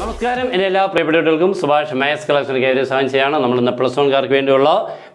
നമസ്കാരം. എന്റെ എല്ലാ പ്രിയപ്പെട്ടവർക്കും സുഭാഷ് മാത്സ് കളക്ഷനിലേക്ക് ഒരു സഹായം ചെയ്യാണ്. നമ്മൾ ഇന്ന് പ്ലസ് വൺകാർക്ക് വേണ്ടിയുള്ള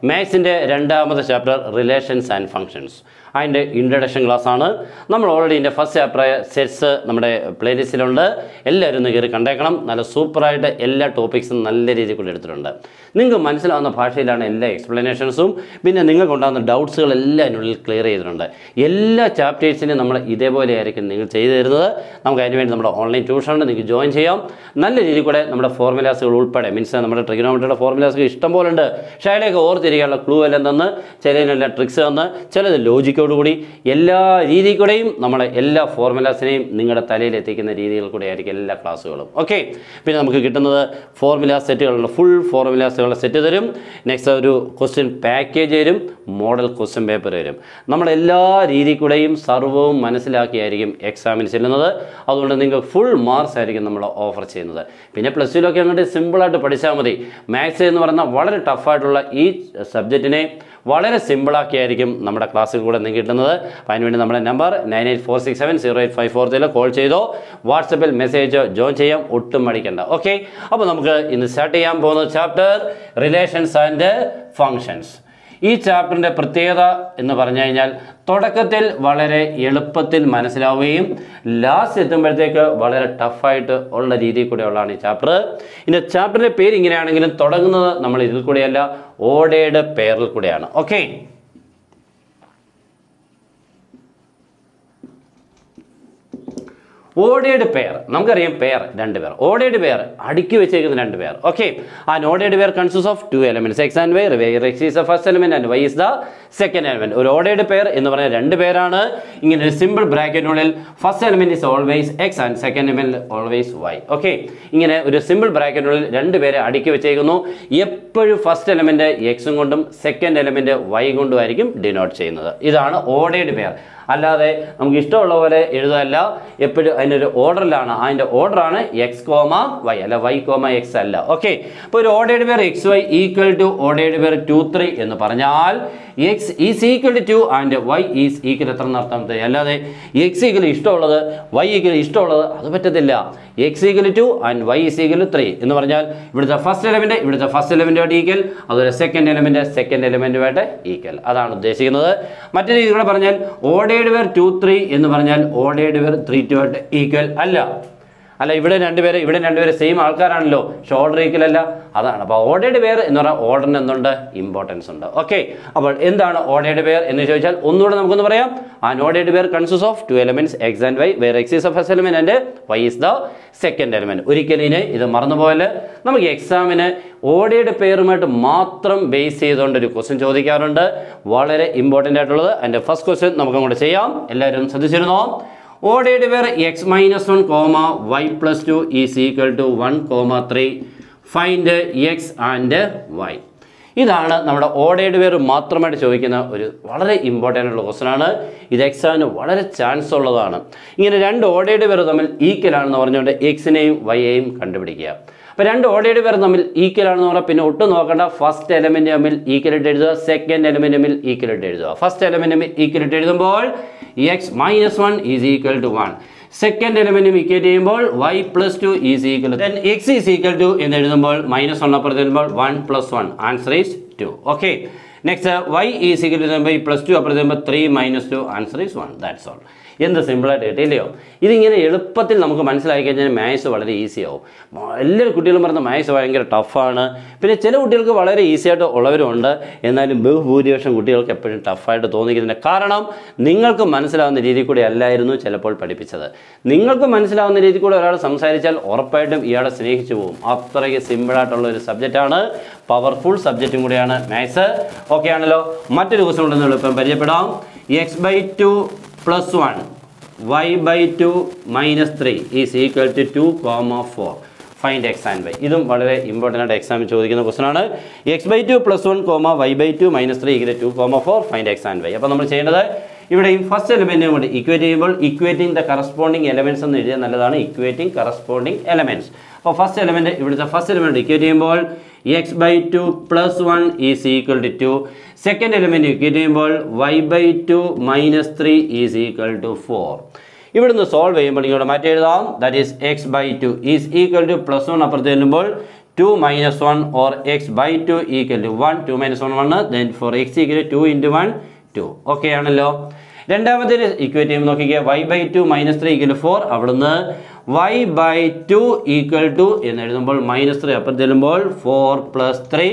മാത്സിന്റെ രണ്ടാമത്തെ ചാപ്റ്റർ റിലേഷൻസ് ആൻഡ് ഫങ്ഷൻസ് അതിന്റെ ഇൻട്രഡക്ഷൻ ക്ലാസ് ആണ്. നമ്മൾ ഓൾറെഡി ഇതിന്റെ ഫസ്റ്റ് ചാപ്റ്റർ സെറ്റ്സ് നമ്മുടെ പ്ലേലിസ്റ്റിലുണ്ട് എല്ലാവരും ഒന്ന് കയറി കണ്ടേക്കണം. നല്ല സൂപ്പറായിട്ട് എല്ലാ ടോപ്പിക്സും നല്ല രീതിയിൽ കൊണ്ട് എടുത്തിട്ടുണ്ട്. നിങ്ങൾക്ക് മനസ്സിലാവുന്ന ഭാഷയിലാണ് എല്ലാ എക്സ്പ്ലനേഷൻസും പിന്നെ നിങ്ങൾക്ക് ഉണ്ടാകുന്ന ഡൗട്ട്സുകൾ എല്ലാം അതിനുള്ളിൽ ക്ലിയർ ചെയ്തിട്ടുണ്ട്. എല്ലാ ചാപ്റ്റേഴ്സിനും നമ്മൾ ഇതേപോലെ ആയിരിക്കും നിങ്ങൾ ചെയ്തു തരുന്നത്. നമുക്ക് അതിനുവേണ്ടി നമ്മുടെ ഓൺലൈൻ ട്യൂഷനുണ്ട് നിങ്ങൾക്ക് ജോയിൻ ചെയ്യാം. നല്ല രീതിയിൽ കൂടെ നമ്മുടെ ഫോർമുലാസുകൾ ഉൾപ്പെടെ മീൻസ് നമ്മുടെ ട്രിഗണോമെട്രിയുടെ ഫോർമുലാസുകൾ ഇഷ്ടം പോലെ ഉണ്ട്. പക്ഷേ അതിലേക്ക് ഓർത്തിരിക്കാനുള്ള ക്ലൂ എല്ലാം തന്ന് ചിലതിനെല്ലാം ട്രിക്സ് തന്ന് ചിലത് ലോജിക്കോടുകൂടി എല്ലാ രീതിയിൽ കൂടെയും നമ്മളെ എല്ലാ ഫോർമുലാസിനെയും നിങ്ങളുടെ തലയിൽ എത്തിക്കുന്ന രീതിയിൽ കൂടെ ആയിരിക്കും എല്ലാ ക്ലാസ്സുകളും ഓക്കെ പിന്നെ നമുക്ക് കിട്ടുന്നത് ഫോർമുല സെറ്റുകളുള്ള ഫുൾ ഫോർമുലാസുകളുടെ സെറ്റ് തരും. നെക്സ്റ്റ് ഒരു ക്വസ്റ്റ്യൻ പാക്കേജ് തരും മോഡൽ ക്വസ്റ്റ്യൻ പേപ്പർ വരും നമ്മൾ എല്ലാ രീതിയിൽ കൂടെയും സർവവും മനസ്സിലാക്കിയായിരിക്കും എക്സാമിന് ചെല്ലുന്നത് അതുകൊണ്ട് നിങ്ങൾക്ക് ഫുൾ മാർക്സ് ആയിരിക്കും നമ്മൾ ഓഫർ ചെയ്യുന്നത്. പിന്നെ പ്ലസ് ടുവിലൊക്കെ അങ്ങോട്ട് സിമ്പിളായിട്ട് പഠിച്ചാൽ മതി. മാത്സ് എന്ന് പറയുന്ന വളരെ ടഫായിട്ടുള്ള ഈ സബ്ജക്റ്റിനെ വളരെ സിമ്പിളാക്കിയായിരിക്കും നമ്മുടെ ക്ലാസ്സിൽ കൂടെ നിങ്ങൾക്ക് കിട്ടുന്നത്. അതിനുവേണ്ടി നമ്മുടെ number nine eight four six seven zero eight five four ത്രീയിൽ കോൾ ചെയ്തോ. വാട്സപ്പിൽ മെസ്സേജ് ജോയിൻ ചെയ്യാം. ഒട്ടും മടിക്കണ്ട. ഓക്കെ അപ്പോൾ നമുക്ക് ഇന്ന് സ്റ്റാർട്ട് ചെയ്യാൻ പോകുന്ന ചാപ്റ്റർ റിലേഷൻസ് ആൻഡ് ഫങ്ഷൻസ് ഈ ചാപ്റ്ററിന്റെ പ്രത്യേകത എന്ന് പറഞ്ഞു കഴിഞ്ഞാൽ തുടക്കത്തിൽ വളരെ എളുപ്പത്തിൽ മനസ്സിലാവുകയും ലാസ്റ്റ് എത്തുമ്പോഴത്തേക്ക് വളരെ ടഫായിട്ട് ഉള്ള രീതിയിൽ കൂടെ ഉള്ളതാണ് ഈ ചാപ്റ്റർ ഇന്ന് ചാപ്റ്ററിന്റെ പേര് ഇങ്ങനെയാണെങ്കിലും തുടങ്ങുന്നത് നമ്മൾ ഇതിൽ കൂടെയല്ല ഓടേഡ് പേരിൽ കൂടെയാണ്. ഓക്കെ ഓടേഡ് പെയർ നമുക്കറിയാം പെയർ രണ്ട് പേർ ഓടയുടെ പെയർ അടുക്കി വെച്ചേക്കുന്ന രണ്ട് പേർ ഓക്കെ ആ ഓടയുടെ pair consist of two elements X and Y where X is the first element and Y is the second element ഒരു ഓടയുടെ പെയർ എന്ന് പറഞ്ഞ രണ്ട് പേരാണ്. ഇങ്ങനെ ഒരു സിമ്പിൾ ബ്രാക്കറ്റിനുള്ളിൽ first element is always X and second element always Y okay ഇങ്ങനെ ഒരു സിമ്പിൾ ബ്രാക്കറ്റിനുള്ളിൽ രണ്ട് പേരെ അടുക്കി വെച്ചേക്കുന്നു. എപ്പോഴും ഫസ്റ്റ് എലമെന്റ് എക്സും കൊണ്ടും സെക്കൻഡ് എലമെന്റ് വൈ കൊണ്ടും ആയിരിക്കും ഡിനോട്ട് ചെയ്യുന്നത്. ഇതാണ് ഓടയുടെ പെയർ അല്ലാതെ നമുക്ക് ഇഷ്ടമുള്ള പോലെ എഴുതല്ല. എപ്പോഴും അതിന്റെ ഒരു ഓർഡറിലാണ് അതിന്റെ ഓർഡറാണ് എക്സ് കോമ വൈ അല്ല വൈ കോമ എക്സ് അല്ല. ഓക്കെ അപ്പോൾ ഒരു ordered pair X Y equal to ordered pair two three എന്ന് പറഞ്ഞാൽ X is equal two and Y is equal എത്ര നടത്താമത്തെ അല്ലാതെ എക്സ് ഈക്വൽ ഇഷ്ടമുള്ളത് വൈ ഈക്വൽ ഇഷ്ടമുള്ളത് അത് പറ്റത്തില്ല. X equal two and Y is equal three എന്ന് പറഞ്ഞാൽ ഇവിടുത്തെ ഫസ്റ്റ് എലമെന്റ് ഇവിടുത്തെ ഫസ്റ്റ് എലമെന്റുമായിട്ട് ഈക്വൽ അതുപോലെ സെക്കൻഡ് എലമെന്റ് സെക്കൻഡ് എലമെന്റുമായിട്ട് ഈക്വൽ അതാണ് ഉദ്ദേശിക്കുന്നത്. മറ്റൊരു രീതിയിൽ പറഞ്ഞാൽ ഓഡേഡ് വെർ ടു ത്രീ എന്ന് പറഞ്ഞാൽ ഓഡേഡ് വെർ ത്രീ ടു ആയിട്ട് ഈക്വൽ അല്ല. അല്ല ഇവിടെ രണ്ടുപേരെ ഇവിടെ രണ്ടുപേരെ സെയിം ആൾക്കാരാണല്ലോ. ഷോൾഡർ ഈക്വൽ അതാണ്. അപ്പോൾ ഓടയുടെ പേർ എന്ന് പറഞ്ഞാൽ ഓർഡറിന് എന്തുണ്ട്? ഇമ്പോർട്ടൻസ് ഉണ്ട്. ഓക്കെ അപ്പോൾ എന്താണ് ഓടയുടെ പേർ എന്ന് ചോദിച്ചാൽ ഒന്നുകൂടെ നമുക്കൊന്ന് പറയാം. ആ നോഡയുടെ pair consist of two elements X and Y where X is is element and Y is the second element ഒരിക്കലും ഇനി ഇത് മറന്നുപോയാൽ നമുക്ക് എക്സാമിന് ഓടയുടെ പേരുമായിട്ട് മാത്രം ബേസ് ചെയ്തുകൊണ്ട് ഒരു ക്വസ്റ്റ്യൻ ചോദിക്കാറുണ്ട്. വളരെ ഇമ്പോർട്ടന്റ് ആയിട്ടുള്ളത്. അതിന്റെ ഫസ്റ്റ് ക്വസ്റ്റ്യൻ നമുക്ക് അങ്ങോട്ട് ചെയ്യാം. എല്ലാവരും ശ്രദ്ധിച്ചിരുന്നോ? Ordered pair X minus one comma Y plus two is equal to one comma three find X and Y ഇതാണ് നമ്മുടെ ഓടേഡ് വേർ മാത്രമായിട്ട് ചോദിക്കുന്ന ഒരു വളരെ ഇമ്പോർട്ടന്റ് ഉള്ള ക്വസ്റ്റൻ ആണ്. ഇത് എക്സാമിന് വളരെ ചാൻസ് ഉള്ളതാണ്. ഇങ്ങനെ രണ്ട് ഓടേഡ് വേർ തമ്മിൽ ഈക്വൽ ആണെന്ന് പറഞ്ഞുകൊണ്ട് എക്സിനെയും വൈയെയും കണ്ടുപിടിക്കുക. അപ്പോൾ രണ്ട് ഓടയുടെ പേർ തമ്മിൽ ഈക്വൽ ആണെന്ന് പറഞ്ഞാൽ പിന്നെ ഒട്ടും നോക്കേണ്ട. ഫസ്റ്റ് എലമെന്റ് തമ്മിൽ ഈക്വൽ ഇട്ട് എഴുതുക. സെക്കൻഡ് എലമെന്റ് തമ്മിൽ ഈക്വൽ ഇട്ട് എഴുതുക. ഫസ്റ്റ് എലമെന്റ് തമ്മിൽ ഈക്വൽ ഇട്ട് എഴുതുമ്പോൾ X minus one is equal to one second എലമെന്റും equate ചെയ്യുമ്പോൾ Y plus two is equal then X is equal two എന്ന് എഴുതുമ്പോൾ മൈനസ് വൺ അപ്പുറത്ത് എഴുതുമ്പോൾ one plus one answer is two okay next Y is equal to plus two അപ്പുറത്ത് വരുമ്പോൾ three minus two answer is one that's all എന്ത് സിമ്പിളായിട്ട് കിട്ടിയില്ലയോ? ഇതിങ്ങനെ എളുപ്പത്തിൽ നമുക്ക് മനസ്സിലാക്കി കഴിഞ്ഞാൽ മാത്സ് വളരെ ഈസി ആവും എല്ലാ കുട്ടികളും പറഞ്ഞ മാത്സ് ഭയങ്കര ടഫാണ്. പിന്നെ ചില കുട്ടികൾക്ക് വളരെ ഈസിയായിട്ട് ഉള്ളവരുമുണ്ട് എന്നാലും ബഹുഭൂരിപക്ഷം കുട്ടികൾക്ക് എപ്പോഴും ടഫായിട്ട് തോന്നിക്കുന്നതിന്റെ കാരണം നിങ്ങൾക്ക് മനസ്സിലാവുന്ന രീതിയിൽ കൂടെ അല്ലായിരുന്നു ചിലപ്പോൾ പഠിപ്പിച്ചത്. നിങ്ങൾക്ക് മനസ്സിലാവുന്ന രീതിയിൽ കൂടെ ഒരാൾ സംസാരിച്ചാൽ ഉറപ്പായിട്ടും ഇയാളെ സ്നേഹിച്ചു പോകും. അത്രയ്ക്ക് സിമ്പിളായിട്ടുള്ള ഒരു സബ്ജക്റ്റാണ്. പവർഫുൾ സബ്ജക്റ്റും കൂടിയാണ് മാത്സ്. ഓക്കെ ആണല്ലോ? മറ്റൊരു ദിവസം ഉണ്ടെന്ന് എളുപ്പം പരിചയപ്പെടാം. X by two plus one Y by two minus three is equal to two comma four find X and Y ഇതും വളരെ ഇമ്പോർട്ടന്റ് ആയിട്ട് എക്സാമിൽ ചോദിക്കുന്ന ക്വസ്റ്റൻ ആണ്. X by two plus one comma Y by two minus three equal two comma four find X and Y അപ്പോൾ നമ്മൾ ചെയ്യേണ്ടത് ഇവിടെയും ഫസ്റ്റ് എലമെന്റും കൊണ്ട് ഇക്വേറ്റ് ചെയ്യുമ്പോൾ ഇക്വേറ്റിംഗ് ദ കറസ്പോണ്ടിങ് എലമെന്റ്സ് എന്ന് എഴുതിയാൽ നല്ലതാണ്. ഇക്വേറ്റിംഗ് കറസ്പോണ്ടിങ് എലമെന്റ്സ് അപ്പോൾ ഫസ്റ്റ് എലമെന്റ് ഇവിടുത്തെ ഫസ്റ്റ് എലമെന്റ് ഇക്വേറ്റ് ചെയ്യുമ്പോൾ X by two plus one is equal to two second element equate ചെയ്യുമ്പോൾ Y by two minus three is equal to four ഇവിടുന്ന് solve ചെയ്യുമ്പോൾ ഇങ്ങോട്ട് മാറ്റി എഴുതാം. That is X by two is equal to plus one അപ്പുറത്ത് ചെല്ലുമ്പോൾ two minus one or X by two equal to one two minus one one then for X equal two into one two okay ആണല്ലോ? രണ്ടാമത്തെ equate ചെയ്യുമ്പോൾ നോക്കിക്കുക Y by two minus three equal four അവിടുന്ന് Y by two equal two എന്ന് എഴുതുമ്പോൾ minus three അപ്പം ചെല്ലുമ്പോൾ four plus three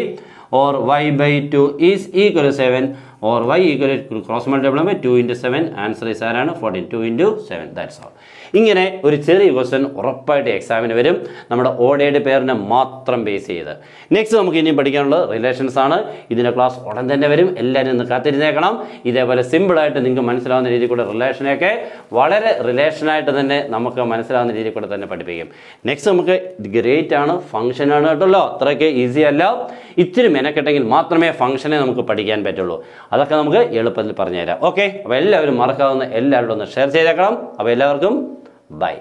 or Y by two is equal seven or Y equal cross multiply two into seven answer is ആരാണ്? Fourteen two into seven that's all ഇങ്ങനെ ഒരു ചെറിയ question ഉറപ്പായിട്ട് എക്സാമിന് വരും. നമ്മുടെ ഓടയുടെ പേരിനെ മാത്രം ബേസ് ചെയ്ത്. നെക്സ്റ്റ് നമുക്ക് ഇനിയും പഠിക്കാനുള്ളത് റിലേഷൻസ് ആണ്. ഇതിന്റെ ക്ലാസ് ഉടൻ തന്നെ വരും. എല്ലാവരും ഒന്ന് കാത്തിരുന്നേക്കണം. ഇതേപോലെ സിമ്പിളായിട്ട് നിങ്ങൾക്ക് മനസ്സിലാവുന്ന രീതിയിൽ കൂടെ റിലേഷനെയൊക്കെ വളരെ റിലേഷനായിട്ട് തന്നെ നമുക്ക് മനസ്സിലാവുന്ന രീതിയിൽ കൂടെ തന്നെ പഠിപ്പിക്കും. നെക്സ്റ്റ് നമുക്ക് ഗ്രേറ്റ് ആണ് ഫംഗ്ഷൻ ആണ് കേട്ടല്ലോ അത്രയ്ക്ക് ഈസി അല്ല. ഇത്തിരി മെനക്കെട്ടെങ്കിൽ മാത്രമേ ഫംഗ്ഷനെ നമുക്ക് പഠിക്കാൻ പറ്റുള്ളൂ. അതൊക്കെ നമുക്ക് എളുപ്പത്തിൽ പറഞ്ഞുതരാം. ഓക്കെ അപ്പോൾ എല്ലാവരും മറക്കാവുന്ന എല്ലാവരോടും ഒന്ന് ഷെയർ ചെയ്തേക്കണം. അപ്പോൾ എല്ലാവർക്കും ബൈ